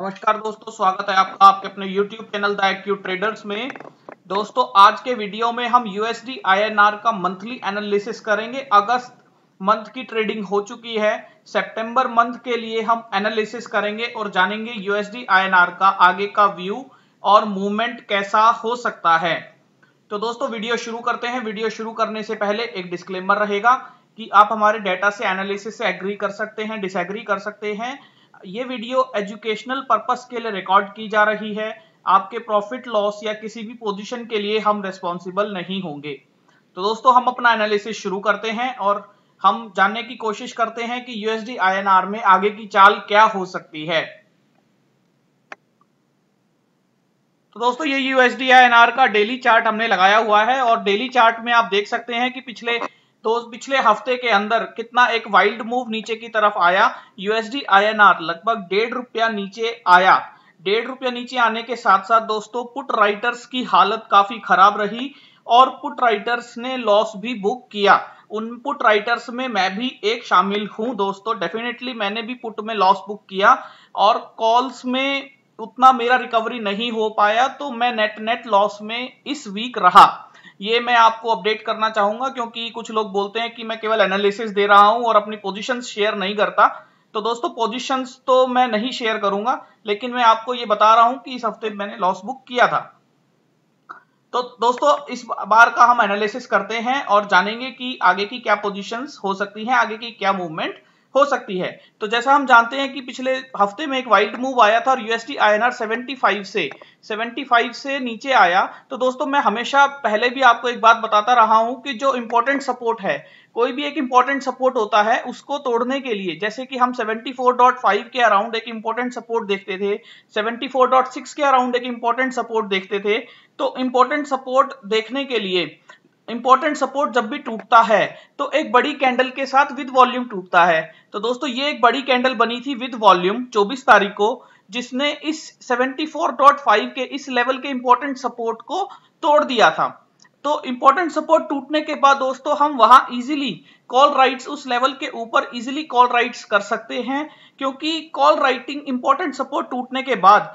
नमस्कार दोस्तों, स्वागत है आपका आपके अपने YouTube चैनल ट्रेडर्स में। दोस्तों, आज के वीडियो में हम USD INR का मंथली एनालिसिस करेंगे। अगस्त मंथ की ट्रेडिंग हो चुकी है। सितंबर मंथ के लिए हम एनालिसिस करेंगे और जानेंगे USD INR का आगे का व्यू और मूवमेंट कैसा हो सकता है। तो दोस्तों वीडियो शुरू करते हैं। वीडियो शुरू करने से पहले एक डिस्क्लेमर रहेगा कि आप हमारे डेटा से एनालिसिस से एग्री कर सकते हैं डिसएग्री कर सकते हैं। ये वीडियो एजुकेशनल पर्पस के लिए रिकॉर्ड की जा रही है। आपके प्रॉफिट लॉस या किसी भी पोजीशन के लिए हम रेस्पॉन्सिबल नहीं होंगे। तो दोस्तों, हम अपना एनालिसिस शुरू करते हैं और हम जानने की कोशिश करते हैं कि यूएसडी आईएनआर में आगे की चाल क्या हो सकती है। तो दोस्तों, ये यूएसडी आईएनआर का डेली चार्ट हमने लगाया हुआ है और डेली चार्ट में आप देख सकते हैं कि पिछले तो पिछले हफ़्ते के अंदर कितना एक वाइल्ड मूव नीचे की तरफ़ आया? यूएसडी आईएनआर लगभग डेढ़ रुपया नीचे आया। डेढ़ रुपया नीचे आने के साथ साथ दोस्तों पुट राइटर्स की हालत काफ़ी खराब रही और पुट राइटर्स ने लॉस भी बुक किया। उन पुट राइटर्स में मैं भी एक शामिल हूँ दोस्तों। डेफिनेटली मैंने भी पुट में लॉस बुक किया और कॉल्स में उतना मेरा रिकवरी नहीं हो पाया तो मैं नेट नेट लॉस में इस वीक रहा। ये मैं आपको अपडेट करना चाहूँगा, क्योंकि कुछ लोग बोलते हैं कि मैं केवल एनालिसिस दे रहा हूँ और अपनी पोजीशन शेयर नहीं करता। तो दोस्तों पोजीशंस तो मैं नहीं शेयर करूँगा, लेकिन मैं आपको ये बता रहा हूँ कि इस हफ़्ते मैंने लॉस बुक किया था। तो दोस्तों, इस बार का हम एनालिसिस करते हैं और जानेंगे कि आगे की क्या पोजीशंस हो सकती हैं, आगे की क्या मूवमेंट हो सकती है। तो जैसा हम जानते हैं कि पिछले हफ़्ते में एक वाइल्ड मूव आया था और यूएसडी आईएनआर 75 से 75 से नीचे आया। तो दोस्तों, मैं हमेशा पहले भी आपको एक बात बताता रहा हूँ कि जो इंपॉर्टेंट सपोर्ट है, कोई भी एक इंपॉर्टेंट सपोर्ट होता है, उसको तोड़ने के लिए, जैसे कि हम 74.5 के अराउंड एक इंपॉर्टेंट सपोर्ट देखते थे 74.6 के अराउंड एक इंपॉर्टेंट सपोर्ट देखते थे तो इंपॉर्टेंट सपोर्ट देखने के लिए इंपॉर्टेंट सपोर्ट जब भी टूटता है तो एक बड़ी कैंडल के साथ विद वॉल्यूम टूटता है। तो दोस्तों, ये एक बड़ी कैंडल बनी थी विद वॉल्यूम 24 तारीख को, जिसने इस 74.5 के इस लेवल के इंपॉर्टेंट सपोर्ट को तोड़ दिया था। तो इंपॉर्टेंट सपोर्ट टूटने के बाद दोस्तों, हम वहाँ इजीली कॉल राइट्स उस लेवल के ऊपर इजीली कॉल राइट्स कर सकते हैं, क्योंकि कॉल राइटिंग इंपॉर्टेंट सपोर्ट टूटने के बाद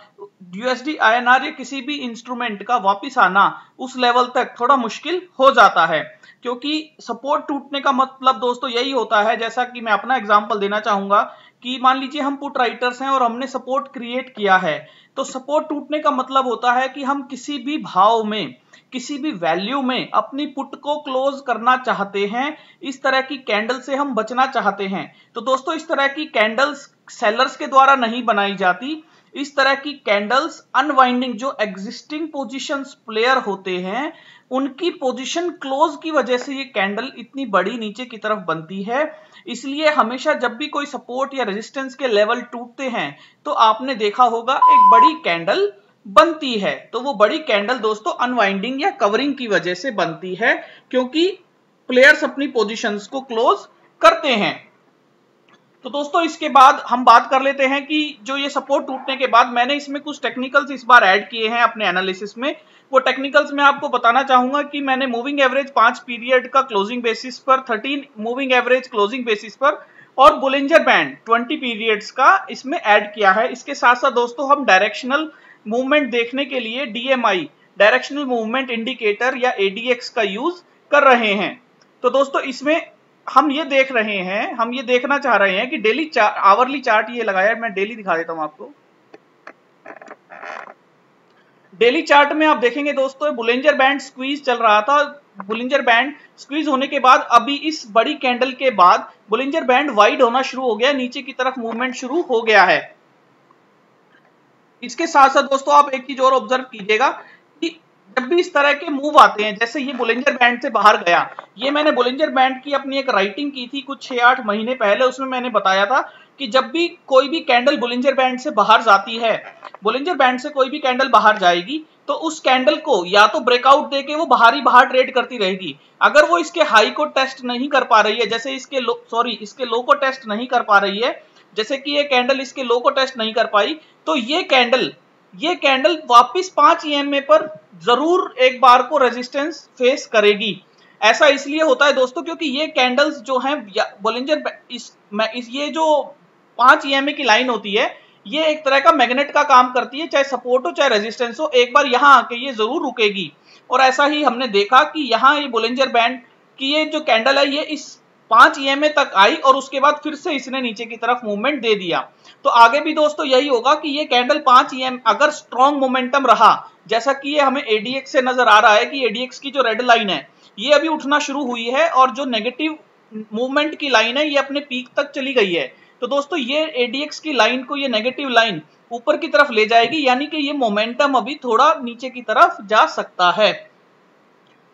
यूएसडी आईएनआर या किसी भी इंस्ट्रूमेंट का वापस आना उस लेवल तक थोड़ा मुश्किल हो जाता है। क्योंकि सपोर्ट टूटने का मतलब दोस्तों यही होता है, जैसा कि मैं अपना एग्ज़ाम्पल देना चाहूँगा कि मान लीजिए हम पुट राइटर्स हैं और हमने सपोर्ट क्रिएट किया है तो सपोर्ट टूटने का मतलब होता है कि हम किसी भी भाव में किसी भी वैल्यू में अपनी पुट को क्लोज करना चाहते हैं, इस तरह की कैंडल से हम बचना चाहते हैं। तो दोस्तों, इस तरह की कैंडल्स सेलर्स के द्वारा नहीं बनाई जाती। इस तरह की कैंडल्स अनवाइंडिंग जो एग्जिस्टिंग पोजीशंस प्लेयर होते हैं, उनकी पोजीशन क्लोज की वजह से ये कैंडल इतनी बड़ी नीचे की तरफ़ बनती है। इसलिए हमेशा जब भी कोई सपोर्ट या रेजिस्टेंस के लेवल टूटते हैं तो आपने देखा होगा एक बड़ी कैंडल बनती है तो वो बड़ी कैंडल दोस्तों अनवाइंडिंग या कवरिंग की वजह से बनती है, क्योंकि प्लेयर्स अपनी पोजीशंस को क्लोज करते हैं। तो दोस्तों, इसके बाद हम बात कर लेते हैं कि जो ये सपोर्ट टूटने के बाद मैंने इसमें कुछ टेक्निकल्स इस बार ऐड किए हैं अपने एनालिसिस में। वो टेक्निकल्स मैं आपको बताना चाहूँगा कि मैंने मूविंग एवरेज पाँच पीरियड का क्लोजिंग बेसिस पर thirteen moving average closing basis पर और बुलेंजर बैंड ट्वेंटी पीरियड्स का इसमें ऐड किया है। इसके साथ साथ दोस्तों, हम डायरेक्शनल मूवमेंट देखने के लिए डीएमआई डायरेक्शनल मूवमेंट इंडिकेटर या एडीएक्स का यूज़ कर रहे हैं। तो दोस्तों, इसमें हम ये देख रहे हैं, हम ये देखना चाह रहे हैं कि डेली आवरली चार्ट ये लगाया मैं डेली दिखा देता हूँ आपको। डेली चार्ट में आप देखेंगे दोस्तों बुलेंजर बैंड स्क्वीज चल रहा था। बुलिंजर बैंड स्क्वीज होने के बाद, अभी इस बड़ी कैंडल के बाद बुलिंजर बैंड वाइड होना शुरू हो गया, नीचे की तरफ़ मूवमेंट शुरू हो गया है। इसके साथ साथ दोस्तों आप एक चीज़ और ऑब्ज़र्व कीजिएगा कि जब भी इस तरह के मूव आते हैं, जैसे ये बुलेंजर बैंड से बाहर गया, ये मैंने बुलेंजर बैंड की अपनी एक राइटिंग की थी कुछ छह आठ महीने पहले, उसमें मैंने बताया था कि जब भी कोई भी कैंडल बुलिंजर बैंड से बाहर जाती है बुलिंजर बैंड से कोई भी कैंडल बाहर जाएगी तो उस कैंडल को या तो ब्रेकआउट देके वो बाहर ही बाहर ट्रेड करती रहेगी। अगर वो इसके हाई को टेस्ट नहीं कर पा रही है, जैसे इसके सॉरी इसके लो को टेस्ट नहीं कर पा रही है जैसे कि ये कैंडल इसके लो को टेस्ट नहीं कर पाई तो ये कैंडल ये कैंडल वापस पाँच ईएमए पर ज़रूर एक बार को रेजिस्टेंस फेस करेगी। ऐसा इसलिए होता है दोस्तों क्योंकि ये कैंडल्स जो हैं बोलिंजर इस, इस ये जो पाँच ईएमए की लाइन होती है ये एक तरह का मैग्नेट का काम करती है चाहे सपोर्ट हो चाहे रेजिस्टेंस हो एक बार यहाँ आके ये ज़रूर रुकेगी। और ऐसा ही हमने देखा कि यहाँ ये बोलेंजर बैंड की ये जो कैंडल है ये इस पाँच ई e तक आई और उसके बाद फिर से इसने नीचे की तरफ़ मूवमेंट दे दिया। तो आगे भी दोस्तों यही होगा कि ये कैंडल पाँच ई e अगर स्ट्रॉन्ग मोमेंटम रहा, जैसा कि ये हमें एडीएक्स से नज़र आ रहा है कि एडीएक्स की जो रेड लाइन है, ये अभी उठना शुरू हुई है और जो नेगेटिव मूवमेंट की लाइन है, ये अपने पीक तक चली गई है। तो दोस्तों ये एडीएक्स की लाइन को ये नेगेटिव लाइन ऊपर की तरफ़ ले जाएगी, यानी कि ये मोमेंटम अभी थोड़ा नीचे की तरफ़ जा सकता है।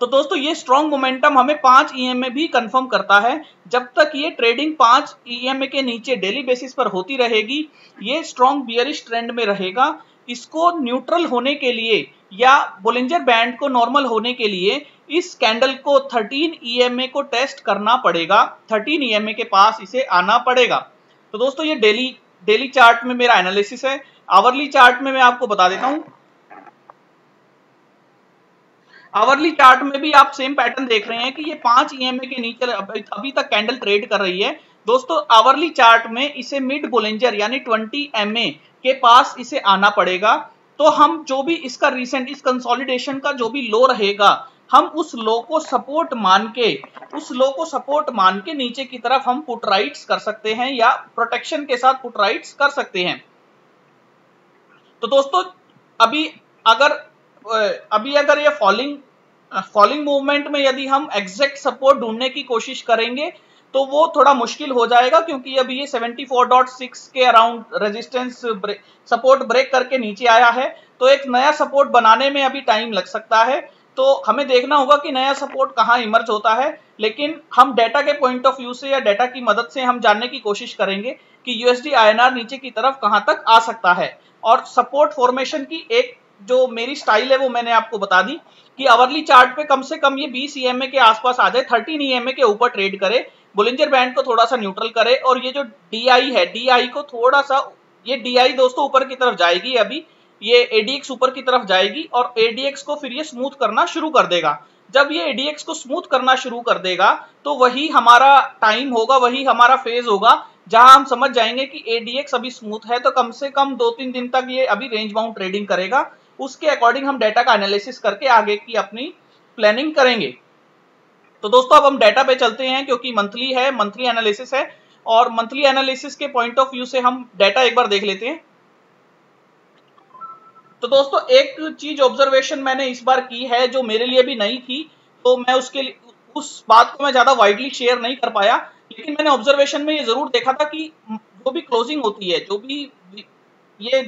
तो दोस्तों, ये स्ट्रॉन्ग मोमेंटम हमें पाँच ई में भी कंफर्म करता है। जब तक ये ट्रेडिंग पाँच ईएमए के नीचे डेली बेसिस पर होती रहेगी, ये स्ट्रॉन्ग बियरिश ट्रेंड में रहेगा। इसको न्यूट्रल होने के लिए या बोलिंजर बैंड को नॉर्मल होने के लिए इस कैंडल को 13 ईएमए को टेस्ट करना पड़ेगा। 13 ई के पास इसे आना पड़ेगा। तो दोस्तों, ये डेली डेली चार्ट में मेरा एनालिसिस है। आवरली चार्ट में मैं आपको बता देता हूँ। आवरली चार्ट में भी आप सेम पैटर्न देख रहे हैं कि ये पाँच ई के नीचे अभी तक कैंडल ट्रेड कर रही है। दोस्तों आवरली चार्ट में इसे मिड बोलेंजर यानी 20 MA के पास इसे आना पड़ेगा। तो हम जो भी इसका रिसेंट इस कंसोलिडेशन का जो भी लो रहेगा, हम उस लो को सपोर्ट मान के, उस लो को सपोर्ट मान के नीचे की तरफ़ हम पुट राइट्स कर सकते हैं या प्रोटेक्शन के साथ पुट राइट्स कर सकते हैं। तो दोस्तों, अभी अगर अभी अगर ये फॉलिंग फॉलिंग मूवमेंट में यदि हम एग्जैक्ट सपोर्ट ढूँढने की कोशिश करेंगे तो वो थोड़ा मुश्किल हो जाएगा क्योंकि अभी ये 74.6 के अराउंड रेजिस्टेंस सपोर्ट ब्रेक करके नीचे आया है। तो एक नया सपोर्ट बनाने में अभी टाइम लग सकता है। तो हमें देखना होगा कि नया सपोर्ट कहाँ इमर्ज होता है, लेकिन हम डेटा के पॉइंट ऑफ़ व्यू से या डेटा की मदद से हम जानने की कोशिश करेंगे कि यूएसडी आईएनआर नीचे की तरफ़ कहाँ तक आ सकता है। और सपोर्ट फॉर्मेशन की एक जो मेरी स्टाइल है वो मैंने आपको बता दी कि अवरली चार्ट पे कम से कम ये 20 ईएमए के आसपास आ जाए 13 ईएमए के ऊपर ट्रेड करे बुलिंजर बैंड को थोड़ा सा न्यूट्रल करे और ये जो डीआई है डीआई को थोड़ा सा, ये डीआई दोस्तों ऊपर की तरफ़ जाएगी अभी, ये एडीएक्स ऊपर की तरफ़ जाएगी और एडीएक्स को फिर ये स्मूथ करना शुरू कर देगा। जब ये एडीएक्स को स्मूथ करना शुरू कर देगा तो वही हमारा टाइम होगा, वही हमारा फ़ेज़ होगा, जहाँ हम समझ जाएँगे कि एडीएक्स अभी स्मूथ है तो कम से कम दो तीन दिन तक ये अभी रेंज बाउंड ट्रेडिंग करेगा। उसके अकॉर्डिंग हम डेटा का एनालिसिस करके आगे की अपनी प्लानिंग करेंगे। तो दोस्तों, अब हम डेटा पे चलते हैं, क्योंकि मंथली है मंथली एनालिसिस है, और मंथली एनालिसिस के पॉइंट ऑफ़ व्यू से हम डेटा एक बार देख लेते हैं। तो दोस्तों, एक चीज़ ऑब्जर्वेशन मैंने इस बार की है, जो मेरे लिए भी नई थी तो मैं उसके उस बात को मैं ज़्यादा वाइडली शेयर नहीं कर पाया, लेकिन मैंने ऑब्जर्वेशन में ये ज़रूर देखा था कि जो भी क्लोजिंग होती है, जो भी, ये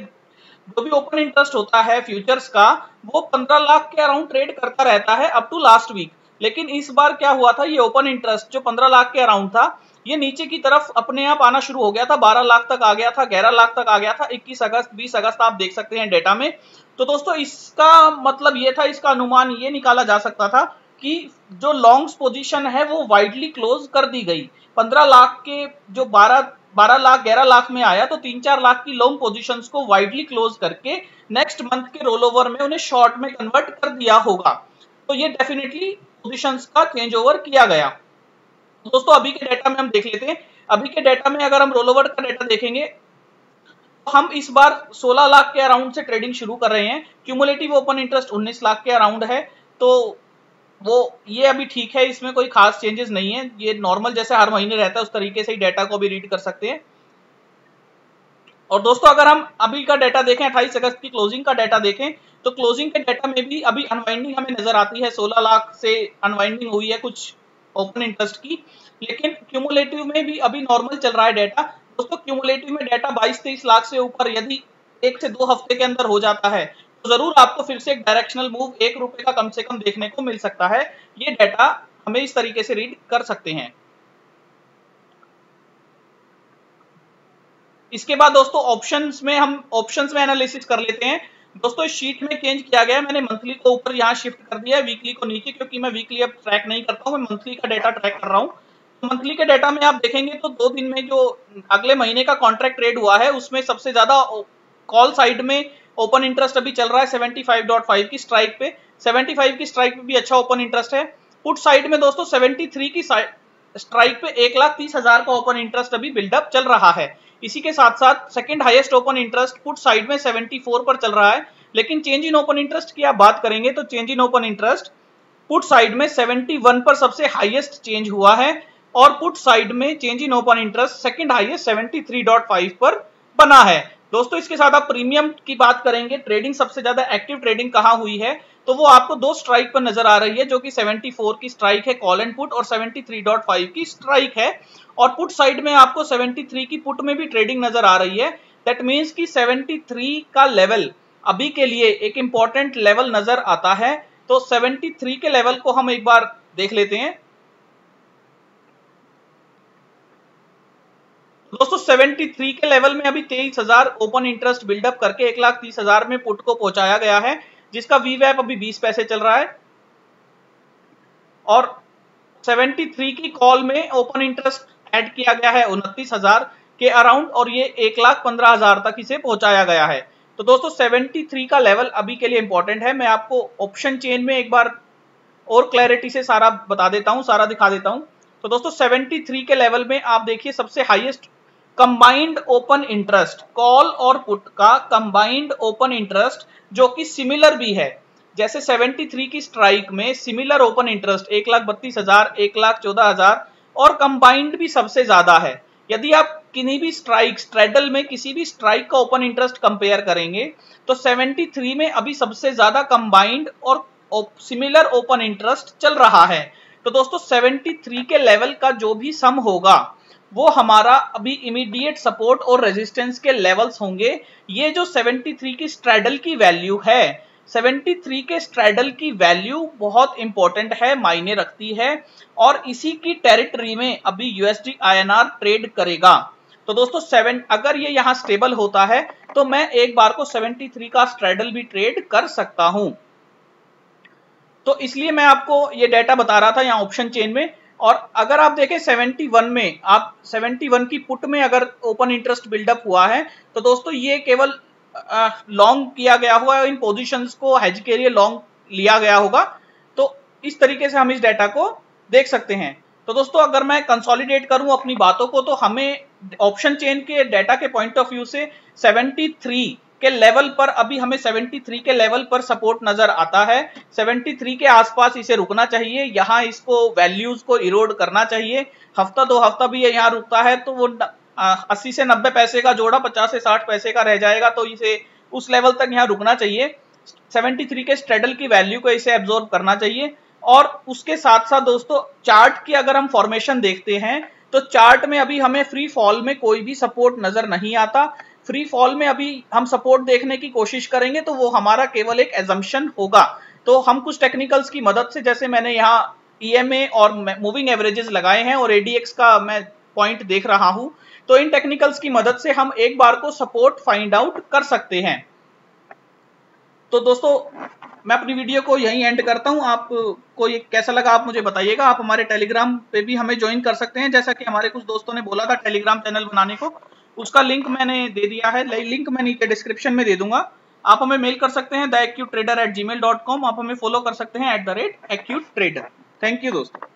जो भी ओपन इंटरेस्ट होता है फ्यूचर्स का, वो पंद्रह लाख के अराउंड ट्रेड करता रहता है अप टू लास्ट वीक लेकिन इस बार क्या हुआ था? ये ओपन इंटरेस्ट जो पंद्रह लाख के अराउंड था, ये नीचे की तरफ़ अपने आप आना शुरू हो गया था। 12 लाख तक आ गया था 11 लाख तक आ गया था 21 अगस्त 20 अगस्त आप देख सकते हैं डेटा में। तो दोस्तों, इसका मतलब ये था, इसका अनुमान ये निकाला जा सकता था कि जो लॉन्ग्स पोजीशन है, वो वाइडली क्लोज कर दी गई। 15 लाख के जो 12 12 लाख 11 लाख में आया तो तीन चार लाख की लॉन्ग पोजीशंस को वाइडली क्लोज करके नेक्स्ट मंथ के रोल ओवर में उन्हें शॉर्ट में कन्वर्ट कर दिया होगा। तो ये डेफिनेटली पोजीशंस का चेंज ओवर किया गया। तो दोस्तों, अभी के डेटा में हम देख लेते हैं। अभी के डेटा में अगर हम रोल ओवर का डेटा देखेंगे तो हम इस बार 16 लाख के अराउंड से ट्रेडिंग शुरू कर रहे हैं। क्यूमुलेटिव ओपन इंटरेस्ट 19 लाख के अराउंड है। तो वो, ये अभी ठीक है, इसमें कोई खास चेंजेस नहीं है। ये नॉर्मल जैसे हर महीने रहता है, उस तरीके से ही डेटा को भी रीड कर सकते हैं। और दोस्तों, अगर हम अभी का डेटा देखें, अट्ठाईस अगस्त की क्लोजिंग का डेटा देखें तो क्लोजिंग के डेटा में भी अभी अनवाइंडिंग हमें नज़र आती है। 16 लाख से अनवाइंडिंग हुई है कुछ ओपन इंटरेस्ट की, लेकिन क्यूमुलेटिव में भी अभी नॉर्मल चल रहा है डेटा दोस्तों क्यूमुलेटिव में डेटा 22-23 लाख से ऊपर, यदि एक से दो हफ़्ते के अंदर हो जाता है ज़रूर आपको फिर से एक डायरेक्शनल मूव एक रुपए का कम से कम देखने को मिल सकता है। ये डेटा हमें इस तरीके से रीड कर सकते हैं। इसके बाद दोस्तों ऑप्शंस में हम ऑप्शंस में एनालिसिस कर लेते हैं। दोस्तों शीट में चेंज किया गया है। मैंने मंथली को ऊपर यहाँ शिफ्ट कर दिया है वीकली को नीचे, क्योंकि मैं वीकली अब ट्रैक नहीं करता हूँ मैं मंथली का डेटा ट्रैक कर रहा हूँ। मंथली के डेटा में आप देखेंगे तो दो दिन में जो अगले महीने का कॉन्ट्रैक्ट ट्रेड हुआ है, उसमें सबसे ज़्यादा कॉल साइड में ओपन इंटरेस्ट अभी चल रहा है 75.5 की स्ट्राइक पे। 75 की स्ट्राइक पे भी अच्छा ओपन इंटरेस्ट है। पुट साइड में दोस्तों 73 की स्ट्राइक पे एक लाख तीस हज़ार का ओपन इंटरेस्ट अभी बिल्डअप चल रहा है। इसी के साथ साथ second highest open interest put side में 74 पर चल रहा है। लेकिन चेंज इन ओपन इंटरेस्ट की आप बात करेंगे तो change in open interest put side में 71 पर सबसे हाईएस्ट चेंज हुआ है और पुट साइड में change in open interest second highest 73.5 पर बना है। दोस्तों, इसके साथ आप प्रीमियम की बात करेंगे। ट्रेडिंग सबसे ज़्यादा एक्टिव ट्रेडिंग कहाँ हुई है? तो वो आपको दो स्ट्राइक पर नज़र आ रही है, जो कि 74 की स्ट्राइक है कॉल एंड पुट और 73.5 की स्ट्राइक है। और पुट साइड में आपको 73 की पुट में भी ट्रेडिंग नज़र आ रही है। दैट मीन्स की 73 का लेवल अभी के लिए एक इंपॉर्टेंट लेवल नज़र आता है। तो 73 के लेवल को हम एक बार देख लेते हैं। दोस्तों 73 के लेवल में अभी तेईस हज़ार ओपन इंटरेस्ट बिल्डअप करके एक लाख तीस हज़ार में पुट को पहुँचाया गया है, जिसका वी वैप अभी 20 पैसे चल रहा है। और 73 की कॉल में ओपन इंटरेस्ट ऐड किया गया है उनतीस हज़ार के अराउंड और ये एक लाख पंद्रह हज़ार तक इसे पहुँचाया गया है। तो दोस्तों 73 का लेवल अभी के लिए इंपॉर्टेंट है। मैं आपको ऑप्शन चेन में एक बार और क्लैरिटी से सारा बता देता हूँ, सारा दिखा देता हूँ। तो दोस्तों 73 के लेवल में आप देखिए, सबसे highest combined open interest call और पुट का कंबाइंड ओपन इंटरेस्ट जो कि सिमिलर भी है। जैसे 73 की स्ट्राइक में सिमिलर ओपन इंटरेस्ट एक लाख बत्तीस हज़ार, एक लाख चौदह हज़ार और कंबाइंड भी सबसे ज़्यादा है। यदि आप किन्हीं भी स्ट्राइक स्ट्रेडल में किसी भी स्ट्राइक का ओपन इंटरेस्ट कंपेयर करेंगे तो 73 में अभी सबसे ज़्यादा कंबाइंड और सिमिलर ओपन इंटरेस्ट चल रहा है। तो दोस्तों 73 के लेवल का जो भी सम होगा वो हमारा अभी इमीडिएट सपोर्ट और रेजिस्टेंस के लेवल्स होंगे। ये जो 73 की स्ट्रेडल की वैल्यू है 73 के स्ट्रेडल की वैल्यू बहुत इंपॉर्टेंट है, मायने रखती है। और इसी की टेरिटरी में अभी यूएसडी आईएनआर ट्रेड करेगा। तो दोस्तों सेवन अगर ये यहाँ स्टेबल होता है तो मैं एक बार को 73 का स्ट्रेडल भी ट्रेड कर सकता हूँ। तो इसलिए मैं आपको ये डेटा बता रहा था यहाँ ऑप्शन चेन में। और अगर आप देखें 71 में, आप 71 की पुट में अगर ओपन इंटरेस्ट बिल्डअप हुआ है तो दोस्तों ये केवल लॉन्ग किया गया हुआ है इन पोजीशंस को हेज के लिए लॉन्ग लिया गया होगा। तो इस तरीके से हम इस डेटा को देख सकते हैं। तो दोस्तों अगर मैं कंसोलिडेट करूँ अपनी बातों को तो हमें ऑप्शन चेन के डेटा के पॉइंट ऑफ़ व्यू से 73 के लेवल पर अभी हमें 73 के लेवल पर सपोर्ट नज़र आता है। 73 के आसपास इसे रुकना चाहिए। यहाँ इसको वैल्यूज़ को इरोड करना चाहिए। हफ़्ता दो हफ़्ता भी ये यहाँ रुकता है तो वो अस्सी से नब्बे पैसे का जोड़ा, पचास से साठ पैसे का रह जाएगा तो इसे उस लेवल तक यहाँ रुकना चाहिए। 73 के स्ट्रेडल की वैल्यू को इसे एब्जॉर्ब करना चाहिए। और उसके साथ साथ दोस्तों चार्ट की अगर हम फॉर्मेशन देखते हैं तो चार्ट में अभी हमें फ्री फॉल में कोई भी सपोर्ट नज़र नहीं आता। फ्री फॉल में अभी हम सपोर्ट देखने की कोशिश करेंगे तो वो हमारा केवल एक एजम्पन होगा। तो हम कुछ टेक्निकल्स की मदद से, जैसे मैंने यहाँ ईएमए और मूविंग एवरेजेस लगाए हैं और एडीएक्स का मैं पॉइंट देख रहा हूँ तो इन टेक्निकल्स की मदद से हम एक बार को सपोर्ट फाइंड आउट कर सकते हैं। तो दोस्तों, मैं अपनी वीडियो को यहीं एंड करता हूँ। आपको ये कैसा लगा, आप मुझे बताइएगा। आप हमारे टेलीग्राम पे भी हमें ज्वाइन कर सकते हैं। जैसा कि हमारे कुछ दोस्तों ने बोला था टेलीग्राम चैनल बनाने को। उसका लिंक मैंने दे दिया है। लिंक मैं नीचे डिस्क्रिप्शन में दे दूँगा। आप हमें मेल कर सकते हैं the acute trader at Gmail dot com आप हमें फॉलो कर सकते हैं at the rate acute trader thank you दोस्तों।